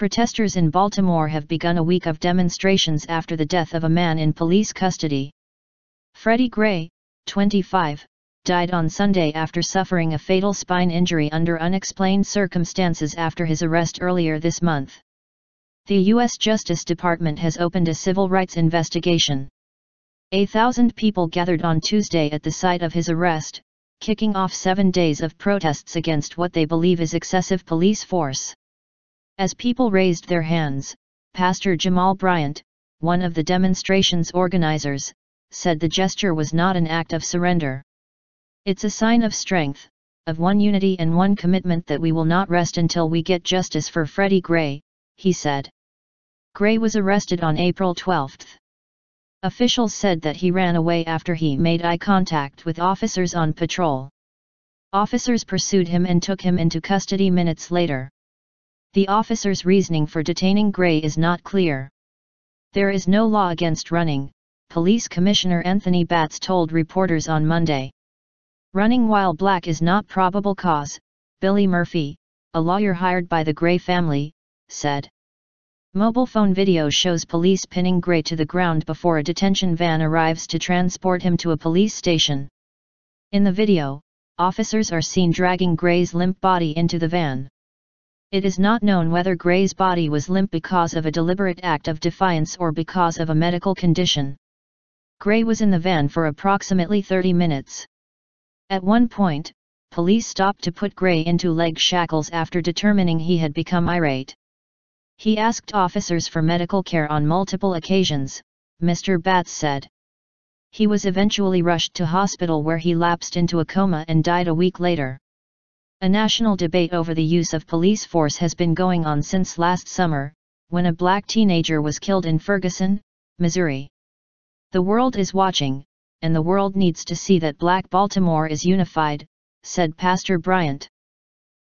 Protesters in Baltimore have begun a week of demonstrations after the death of a man in police custody. Freddie Gray, 25, died on Sunday after suffering a fatal spine injury under unexplained circumstances after his arrest earlier this month. The U.S. Justice Department has opened a civil rights investigation. A thousand people gathered on Tuesday at the site of his arrest, kicking off seven days of protests against what they believe is excessive police force. As people raised their hands, Pastor Jamal Bryant, one of the demonstration's organizers, said the gesture was not an act of surrender. It's a sign of strength, of one unity and one commitment that we will not rest until we get justice for Freddie Gray, he said. Gray was arrested on April 12. Officials said that he ran away after he made eye contact with officers on patrol. Officers pursued him and took him into custody minutes later. The officer's reasoning for detaining Gray is not clear. There is no law against running, Police Commissioner Anthony Batts told reporters on Monday. Running while black is not probable cause, Billy Murphy, a lawyer hired by the Gray family, said. Mobile phone video shows police pinning Gray to the ground before a detention van arrives to transport him to a police station. In the video, officers are seen dragging Gray's limp body into the van. It is not known whether Gray's body was limp because of a deliberate act of defiance or because of a medical condition. Gray was in the van for approximately 30 minutes. At one point, police stopped to put Gray into leg shackles after determining he had become irate. He asked officers for medical care on multiple occasions, Mr. Batts said. He was eventually rushed to hospital where he lapsed into a coma and died a week later. A national debate over the use of police force has been going on since last summer, when a black teenager was killed in Ferguson, Missouri. The world is watching, and the world needs to see that Black Baltimore is unified, said Pastor Bryant.